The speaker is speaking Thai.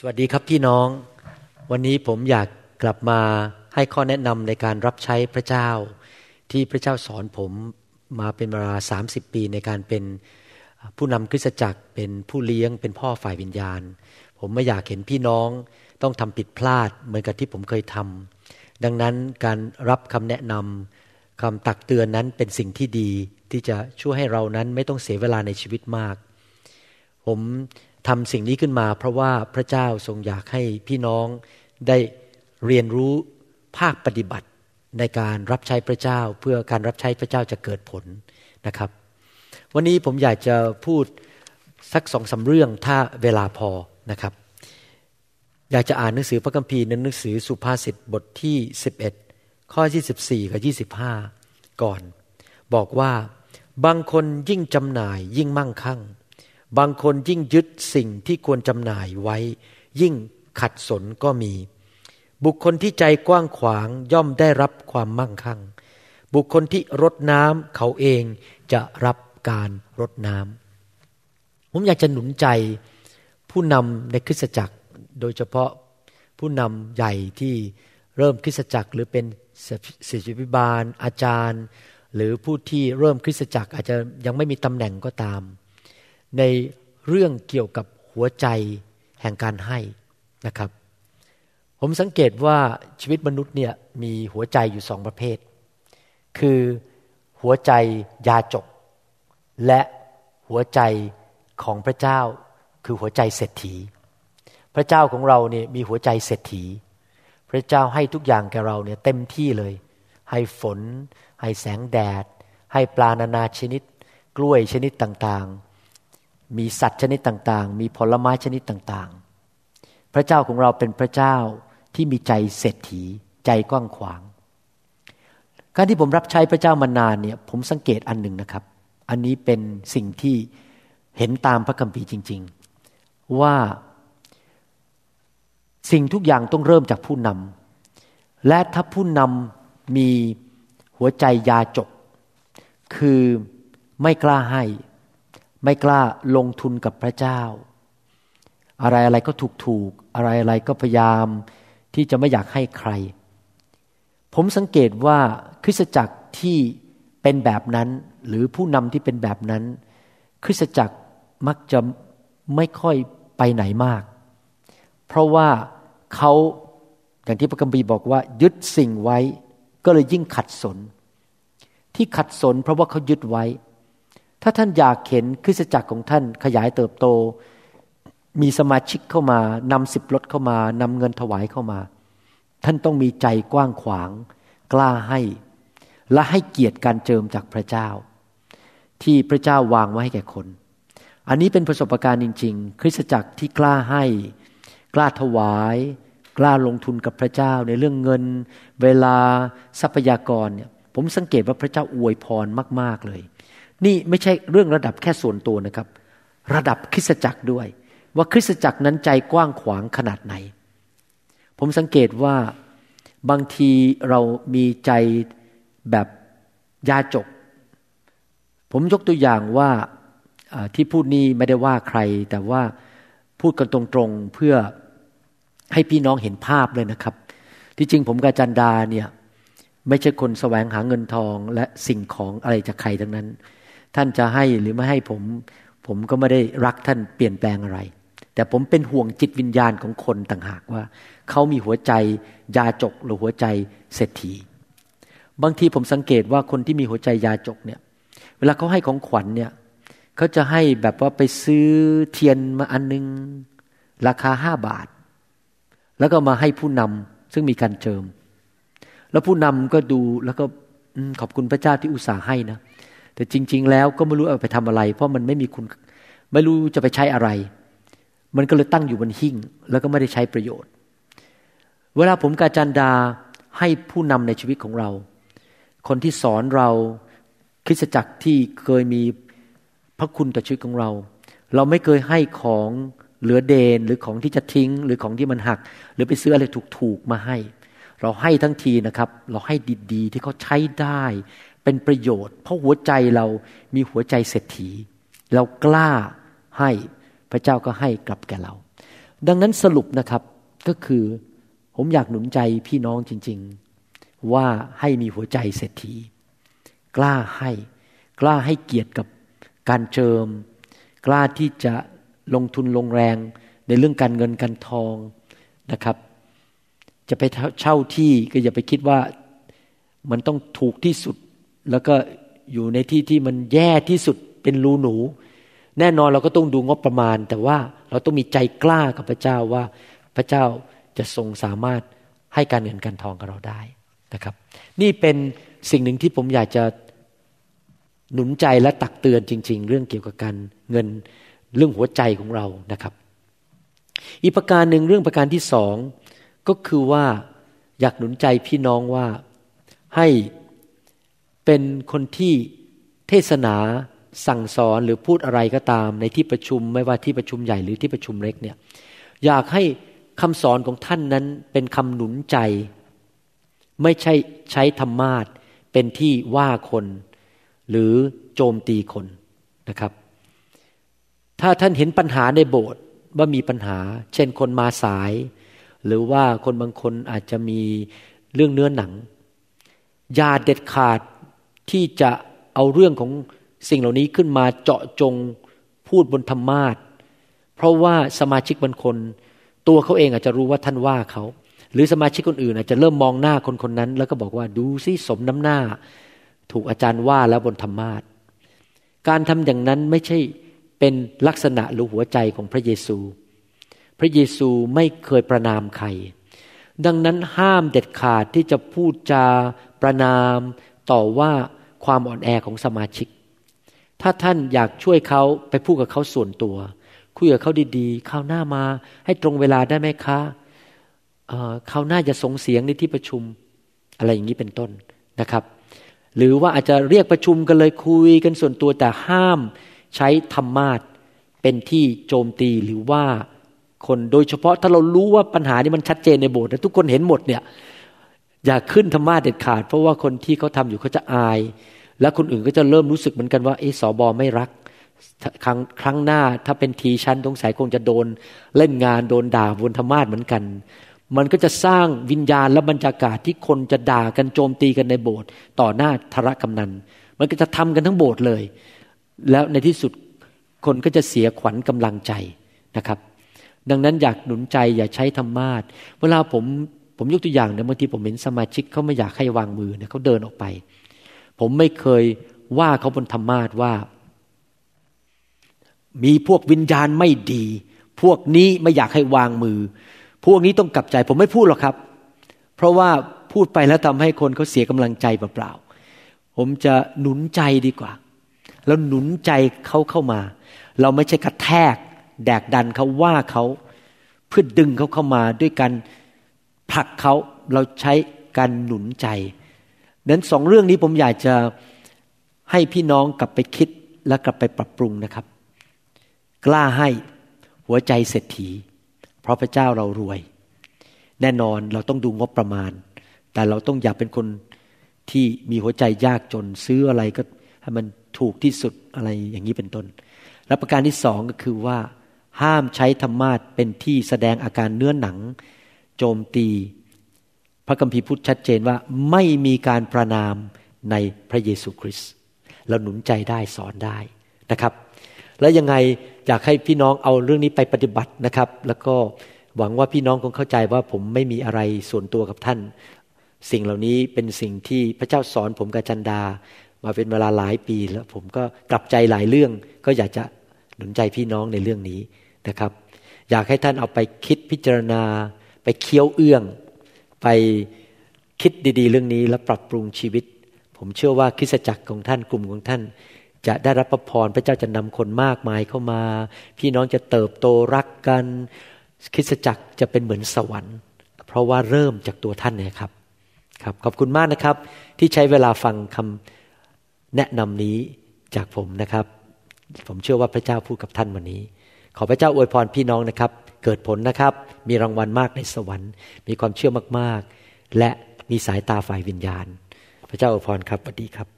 สวัสดีครับพี่น้อง วันนี้ผมอยากกลับมาให้ข้อแนะนำในการรับใช้พระเจ้า ที่พระเจ้าสอนผมมาเป็นเวลา 30 ปีในการเป็นผู้นำคริสตจักรเป็นผู้เลี้ยงเป็นพ่อฝ่ายวิญญาณ ผมไม่อยากเห็นพี่น้องต้องทำผิดพลาดเหมือนกับที่ผมเคยทำดังนั้นการรับคำแนะนำคำตักเตือนนั้นเป็นสิ่งที่ดีที่จะช่วยให้เรานั้นไม่ต้องเสียเวลาในชีวิตมาก ผม ทำสิ่งนี้ขึ้นมา เพราะว่าพระเจ้าทรงอยากให้พี่น้องได้เรียนรู้ภาคปฏิบัติในการรับใช้พระเจ้า เพื่อการรับใช้พระเจ้าจะเกิดผลนะครับ วันนี้ผมอยากจะพูดสักสองสาเรื่องถ้าเวลาพอนะครับ อยากจะอ่านหนังสือพระคัมภีร์ในหนังสือสุภาษิตบทที่ 11 ข้อที่ 14 กับ 25 ก่อน บอกว่าบางคนยิ่งจำหน่ายยิ่งมั่งคั่ง บางคนยิ่งยึดสิ่งที่ควรจำหน่ายไว้ ยิ่งขัดสนก็มี บุคคลที่ใจกว้างขวางย่อมได้รับความมั่งคั่ง บุคคลที่รดน้ำเขาเองจะรับการรดน้ำผมอยากจะหนุนใจผู้นำในคริสตจักร โดยเฉพาะผู้นำใหญ่ที่เริ่มคริสตจักร หรือเป็นศิษยพิบาล อาจารย์ หรือผู้ที่เริ่มคริสตจักรอาจจะยังไม่มีตำแหน่งก็ตาม ในเรื่องเกี่ยวกับหัวใจแห่งการให้นะครับ ผมสังเกตว่าชีวิตมนุษย์เนี่ยมีหัวใจอยู่สองประเภท คือหัวใจยาจก และหัวใจของพระเจ้าคือหัวใจเศรษฐี พระเจ้าของเราเนี่ยมีหัวใจเศรษฐี พระเจ้าให้ทุกอย่างแกเราเนี่ยเต็มที่เลย ให้ฝน ให้แสงแดด ให้ปลานานาชนิด กล้วยชนิดต่าง มีสัตว์ชนิดต่างๆ มีผลไม้ชนิดต่างๆ พระเจ้าของเราเป็นพระเจ้าที่มีใจเศรษฐี ใจกว้างขวาง การที่ผมรับใช้พระเจ้ามานานเนี่ยผมสังเกตอันหนึ่งนะครับ อันนี้เป็นสิ่งที่เห็นตามพระคัมภีร์จริง ๆ ว่าสิ่งทุกอย่างต้องเริ่มจากผู้นำและถ้าผู้นำมีหัวใจยาจก คือไม่กล้าให้ ไม่กล้าลงทุนกับพระเจ้า อะไรอะไรก็ถูกถูกอะไรอะไรก็พยายามที่จะไม่อยากให้ใคร ผมสังเกตว่าคริสตจักรที่เป็นแบบนั้น หรือผู้นำที่เป็นแบบนั้น คริสตจักรมักจะไม่ค่อยไปไหนมาก เพราะว่าเขาอย่างที่พระคัมภีร์บอกว่า ยึดสิ่งไว้ ก็เลยยิ่งขัดสน ที่ขัดสนเพราะว่าเขายึดไว้ ถ้าท่านอยากเห็นคริสตจักรของท่านขยายเติบโต มีสมาชิกเข้ามานำสิบรถเข้ามานำเงินถวายเข้ามา ท่านต้องมีใจกว้างขวาง กล้าให้ และให้เกียรติการเจิมจากพระเจ้า ที่พระเจ้าวางไว้ให้แก่คน อันนี้เป็นประสบการณ์จริง ๆ คริสตจักรที่กล้าให้ กล้าถวาย กล้าลงทุนกับพระเจ้าในเรื่องเงิน เวลาทรัพยากรเนี่ยผมสังเกตว่าพระเจ้าอวยพรมาก ๆเลย นี่ไม่ใช่เรื่องระดับแค่ส่วนตัวนะครับ ระดับคริสตจักรด้วย ว่าคริสตจักรนั้นใจกว้างขวางขนาดไหน ผมสังเกตว่าบางทีเรามีใจแบบยาจก ผมยกตัวอย่างว่าที่พูดนี้ไม่ได้ว่าใคร แต่ว่าพูดกันตรงๆเพื่อให้พี่น้องเห็นภาพเลยนะครับ ที่จริงผมกับจันดาเนี่ยไม่ใช่คนแสวงหาเงินทองและสิ่งของอะไรจากใครทั้งนั้น ท่านจะให้หรือไม่ให้ผม ผมก็ไม่ได้รักท่านเปลี่ยนแปลงอะไร แต่ผมเป็นห่วงจิตวิญญาณของคนต่างหากว่า เขามีหัวใจยาจกหรือหัวใจเศรษฐี บางทีผมสังเกตว่าคนที่มีหัวใจยาจกเนี่ย เวลาเขาให้ของขวัญเนี่ยเขาจะให้แบบว่าไปซื้อเทียนมาอันนึง ราคาห้าบาท แล้วก็มาให้ผู้นำซึ่งมีการเจิม แล้วผู้นำก็ดูแล้วก็ขอบคุณพระเจ้าที่อุตส่าห์ให้นะ แต่จริง ๆ แล้วก็ไม่รู้เอาไปทำอะไร เพราะมันไม่มีคุณไม่รู้จะไปใช้อะไร มันก็เลยตั้งอยู่บนหิ้ง แล้วก็ไม่ได้ใช้ประโยชน์ เวลาผมกาจันดาให้ผู้นำในชีวิตของเรา คนที่สอนเราคริสตจักรที่เคยมีพระคุณต่อชีวิตของเรา เราไม่เคยให้ของเหลือเดนหรือของที่จะทิ้ง หรือของที่มันหัก หรือไปซื้ออะไรถูกๆมาให้ เราให้ทั้งทีนะครับ เราให้ดีๆ ที่เขาใช้ได้ เป็นประโยชน์ เพราะหัวใจเรามีหัวใจเศรษฐี เรากล้าให้พระเจ้าก็ให้กลับแก่เรา ดังนั้นสรุปนะครับก็คือผมอยากหนุนใจพี่น้องจริง ๆ ว่าให้มีหัวใจเศรษฐี กล้าให้ กล้าให้เกียรติกับการเจิม กล้าที่จะลงทุนลงแรงในเรื่องการเงินการทองนะครับ จะไปเช่าที่ก็อย่าไปคิดว่ามันต้องถูกที่สุด แล้วก็อยู่ในที่ที่มันแย่ที่สุดเป็นรูหนู แน่นอนเราก็ต้องดูงบประมาณ แต่ว่าเราต้องมีใจกล้ากับพระเจ้าว่าพระเจ้าจะทรงสามารถให้การเงินการทองกับเราได้นะครับ นี่เป็นสิ่งหนึ่งที่ผมอยากจะหนุนใจและตักเตือนจริง ๆ เรื่องเกี่ยวกับการเงินเรื่องหัวใจของเรานะครับ อีกประการหนึ่งเรื่องประการที่สองก็คือว่าอยากหนุนใจพี่น้องว่าให้ เป็นคนที่เทศนาสั่งสอนหรือพูดอะไรก็ตามในที่ประชุมไม่ว่าที่ประชุมใหญ่หรือที่ประชุมเล็กเนี่ยอยากให้คำสอนของท่านนั้นเป็นคำหนุนใจ ไม่ใช่ใช้ธรรมาทเป็นที่ว่าคน หรือโจมตีคนนะครับ ถ้าท่านเห็นปัญหาในโบสถ์ว่ามีปัญหา เช่นคนมาสาย หรือว่าคนบางคนอาจจะมีเรื่องเนื้อหนังอย่าเด็ดขาด ที่จะเอาเรื่องของสิ่งเหล่านี้ขึ้นมาเจาะจงพูดบนธรรมาทเพราะว่าสมาชิกบางคน ตัวเขาเองอาจจะรู้ว่าท่านว่าเขา หรือสมาชิกคนอื่นอาจจะเริ่มมองหน้าคนคนนั้น แล้วก็บอกว่าดูซิสมน้ำหน้า ถูกอาจารย์ว่าแล้วบนธรรมาทการทำอย่างนั้นไม่ใช่เป็นลักษณะหรือหัวใจของพระเยซู พระเยซูไม่เคยประนามใคร ดังนั้นห้ามเด็ดขาดที่จะพูดจาประนาม ต่อว่าความอ่อนแอของสมาชิก ถ้าท่านอยากช่วยเขาไปพูดกับเขาส่วนตัว คุยกับเขาดีๆข้าวหน้ามา ให้ตรงเวลาได้ไหมคะเขาหน้าจะส่งเสียงในที่ประชุม อะไรอย่างนี้เป็นต้นนะครับ หรือว่าอาจจะเรียกประชุมกันเลยคุยกันส่วนตัวแต่ห้ามใช้ธรรมาทเป็นที่โจมตีหรือว่าคนโดยเฉพาะถ้าเรารู้ว่าปัญหานี้มันชัดเจนในโบสถ์ทุกคนเห็นหมดเนี่ย อย่าขึ้นธรรมาเด็ดขาด เพราะว่าคนที่เขาทาอยู่เขาจะอาย และคนอื่นก็จะเริ่มรู้สึกเหมือนกันว่าเอสอบอไม่รักครั้งครั้งหน้าถ้าเป็นทีชั้นตรงสายคงจะโดนเล่นงานโดนด่าบนธรรมาทเหมือนกัน มันก็จะสร้างวิญญาณและบรรยากาศที่คนจะด่ากันโจมตีกันในโบสถ์ต่อหน้าธรกำนัน มันก็จะทำกันทั้งโบสถ์เลย แล้วในที่สุดคนก็จะเสียขวัญกำลังใจนะครับ ดังนั้นอยากหนุนใจอย่าใช้ธรรมาทเวลาผม ผมยกตัวอย่างนะบางทีผมเห็นสมาชิกเขาไม่อยากให้วางมือเนี่ยเขาเดินออกไป ผมไม่เคยว่าเขาบนธรรมาทว่า มีพวกวิญญาณไม่ดี พวกนี้ไม่อยากให้วางมือ พวกนี้ต้องกลับใจ ผมไม่พูดหรอกครับ เพราะว่าพูดไปแล้วทำให้คนเขาเสียกำลังใจเปล่าๆผมจะหนุนใจดีกว่า แล้วหนุนใจเขาเข้ามา เราไม่ใช่กระแทก แดกดันเขาว่าเขาเพื่อดึงเขาเข้ามาด้วยการ ผลักเขาเราใช้การหนุนใจนั้นสองเรื่องนี้ผมอยากจะให้พี่น้องกลับไปคิดและกลับไปปรับปรุงนะครับ กล้าให้หัวใจเศรษฐี เพราะพระเจ้าเรารวย แน่นอนเราต้องดูงบประมาณ แต่เราต้องอย่าเป็นคนที่มีหัวใจยากจนซื้ออะไรก็ให้มันถูกที่สุดอะไรอย่างนี้เป็นต้น และประการที่สองก็คือว่า ห้ามใช้ธรรมาทเป็นที่แสดงอาการเนื้อหนัง โจมตี พระคัมภีร์พูดชัดเจนว่าไม่มีการประนามในพระเยซูคริสต์เราหนุนใจได้สอนได้นะครับ แล้วยังไงอยากให้พี่น้องเอาเรื่องนี้ไปปฏิบัตินะครับ แล้วก็หวังว่าพี่น้องคงเข้าใจว่าผมไม่มีอะไรส่วนตัวกับท่าน สิ่งเหล่านี้เป็นสิ่งที่พระเจ้าสอนผมกับจันดา มาเป็นเวลาหลายปีแล้ว ผมก็กลับใจหลายเรื่อง ก็อยากจะหนุนใจพี่น้องในเรื่องนี้นะครับ อยากให้ท่านเอาไปคิดพิจารณา ไปเคี้ยวเอื้อง ไปคิดดี ๆ เรื่องนี้แล้วปรับปรุงชีวิต ผมเชื่อว่าคริสตจักรของท่านกลุ่มของท่าน จะได้รับพระพรพระเจ้าจะนำคนมากมายเข้ามา พี่น้องจะเติบโตรักกันคริสตจักรจะเป็นเหมือนสวรรค์ เพราะว่าเริ่มจากตัวท่านนี่ยครับครับ ขอบคุณมากนะครับ ที่ใช้เวลาฟังคำแนะนำนี้จากผมนะครับ ผมเชื่อว่าพระเจ้าพูดกับท่านวันนี้ ขอพระเจ้าอวยพรพี่น้องนะครับ เกิดผลนะครับ มีรางวัลมากในสวรรค์ มีความเชื่อมากๆ และมีสายตาฝ่ายวิญญาณ พระเจ้าอวยพรครับสวัสดีครับ